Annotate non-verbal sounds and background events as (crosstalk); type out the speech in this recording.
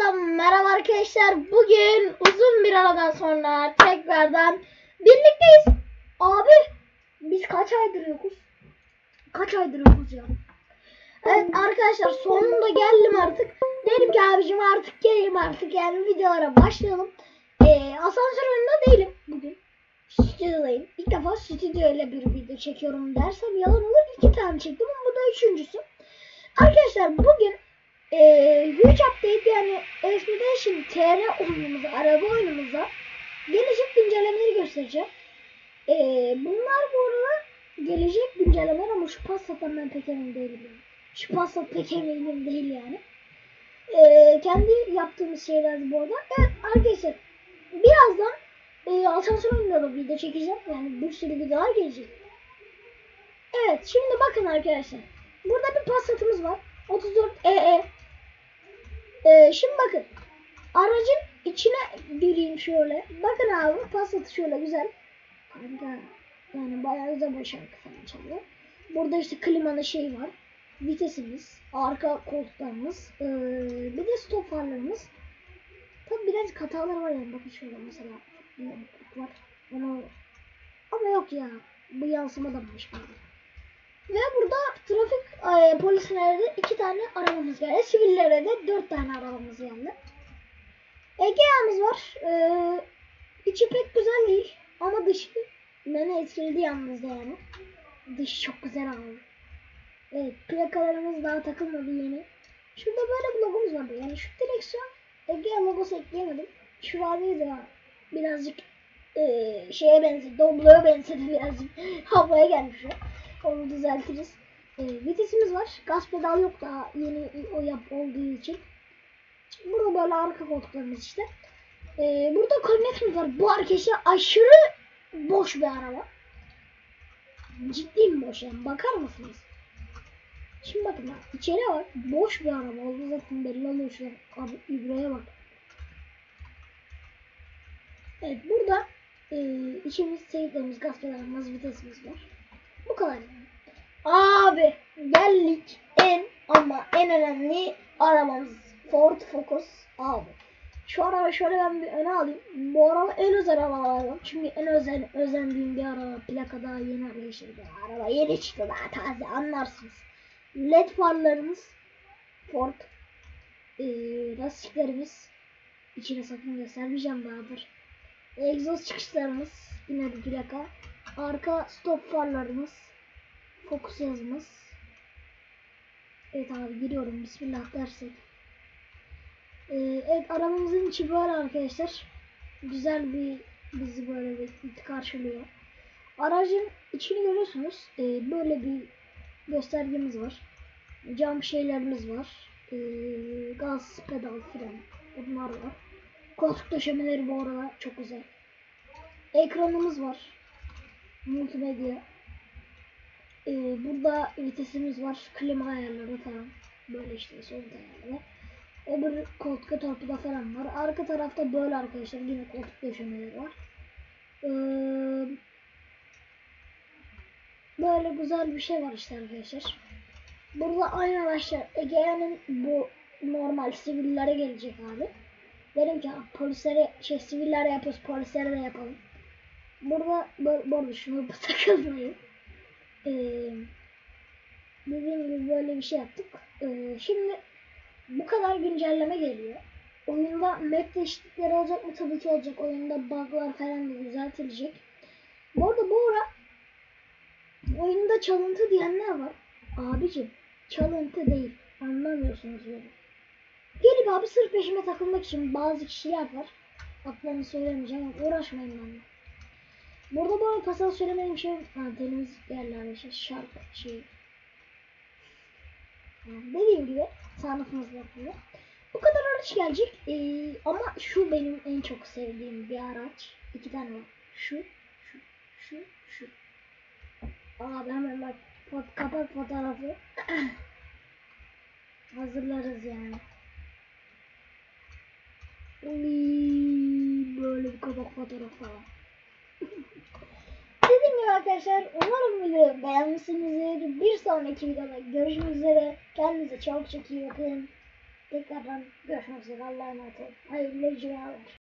Tekrardan merhaba arkadaşlar. Bugün uzun bir aradan sonra tekrardan birlikteyiz. Abi biz kaç aydır yokuz? Kaç aydır yokuz ya? Evet arkadaşlar sonunda geldim artık. Dedim ki abicim artık geleyim artık yani videolara başlayalım. Ee, asansör önünde değilim bugün. Stüdyodayım. İlk defa stüdyo ile bir video çekiyorum dersem yalan olur. İki tane çektim ama bu da üçüncüsü. Arkadaşlar bugün ee, Huge Update yani Expedition TR oyunumuza, araba oyunumuza gelecek güncellemeleri göstereceğim. Ee, bunlar bu arada gelecek güncellemeler ama şu Passat'tan ben pek emin değilim. Yani. Şu Passat pek eminim değil yani. Ee, kendi yaptığımız şeyler bu arada. Evet arkadaşlar birazdan e, asansör oyununda da video çekeceğim. Yani bir sürü videolar gelecek. Evet şimdi bakın arkadaşlar. Burada bir Passat'ımız var. 34 EE. Ee, şimdi bakın. Aracın içine gireyim şöyle. Bakın abi Passat'ı şöyle güzel. Yani bayağı güzel bir şarkı falan çalıyor. Burada işte klimanın şey var. Vitesimiz, arka koltuklarımız, ee, bir de stop farlarımız. Tabi biraz hatalar var yani bakın şöyle mesela var. Ama, ama yok ya bu yansıma da başka. Ve burada trafik e, polislerde iki tane arabamız geldi. Sivillere de dört tane arabamız geldi. Egea'mız var. E, içi pek güzel değil. Ama dışı beni etkiledi yalnız da yani. Dışı çok güzel abi. Evet plakalarımız daha takılmadı yeni. Şurada böyle bir logomuz vardı. Yani şu direksiyon Egea logosu ekleyemedim. Şu radyoyu da birazcık e, şeye benzedi. Doblo'ya benzedi birazcık. (laughs) Havaya gelmiş o. Onu düzeltiriz. E, vitesimiz var. Gaz pedal yok daha yeni o yap olduğu için. Burada böyle arka koltuklarımız işte. E, burada kornetimiz var. Bu arkadaşlar aşırı boş bir araba. Ciddi boş yani. Bakar mısınız? Şimdi bakın ya. içeri var. Boş bir araba. Oldu zaten belli oluyor şu an. Abi ibreye bak. Evet burada e, içimiz sevdiğimiz gaz pedalımız, vitesimiz var. Bu kadar yani. Abi geldik en ama en önemli arabamız Ford Focus abi. Şu araba şöyle ben bir öne alayım. Bu araba en özel arabalardan. Çünkü en özel özendiğim bir araba. Plaka daha yeni arkadaşlar. Araba yeni çıktı daha taze anlarsınız. LED farlarımız Ford. Ee, lastiklerimiz içine sakın göstermeyeceğim bahadır. Egzoz çıkışlarımız yine bir plaka. Arka stop farlarımız. Fokus yazımız. Evet abi giriyorum. Bismillah dersek. Ee, evet arabamızın içi böyle arkadaşlar. Güzel bir bizi böyle bir karşılıyor. Aracın içini görüyorsunuz. Ee, böyle bir göstergemiz var. Cam şeylerimiz var. Ee, gaz, pedal, fren. Bunlar var. Koltuk döşemeleri bu arada çok güzel. Ekranımız var. Multimedya. Ee, burada vitesimiz var. Klima ayarları falan. Böyle işte sol ayarları. Öbür koltukta torpido falan var. Arka tarafta böyle arkadaşlar yine koltuk döşemeleri var. Ee, böyle güzel bir şey var işte arkadaşlar. Burada aynı arkadaşlar Egea'nın bu normal sivillere gelecek abi. Dedim ki polislere şey sivillere yapıyoruz polislere de yapalım. Burada böyle, bu arada şunu (laughs) takılmayın. Ee, böyle bir şey yaptık. Ee, şimdi bu kadar güncelleme geliyor. Oyunda map değişiklikleri olacak mı? Tabii ki olacak. Oyunda bug'lar falan da düzeltilecek. Bu arada bu ara oyunda çalıntı diyenler var. Abicim çalıntı değil. Anlamıyorsunuz beni. Gelip abi sırf peşime takılmak için bazı kişiler var. Adlarını söylemeyeceğim uğraşmayın benimle. Burada bu arada pasal söylemediğim şey ha, deniz yerlerde şey şarkı şey. Yani dediğim gibi sanatımız yapıyor. Bu kadar araç gelecek ee, ama şu benim en çok sevdiğim bir araç. İki tane var. Şu, şu, şu, şu. Abi hemen bak fot kapak fotoğrafı. (clears throat) Hazırlarız yani. Uy, böyle bir kapak fotoğrafı falan. Dediğim gibi arkadaşlar umarım videoyu beğenmişsinizdir. Bir sonraki videoda görüşmek üzere. Kendinize çok çok iyi bakın. Tekrardan görüşmek üzere. Allah'a emanet olun. Hayırlı cumalar.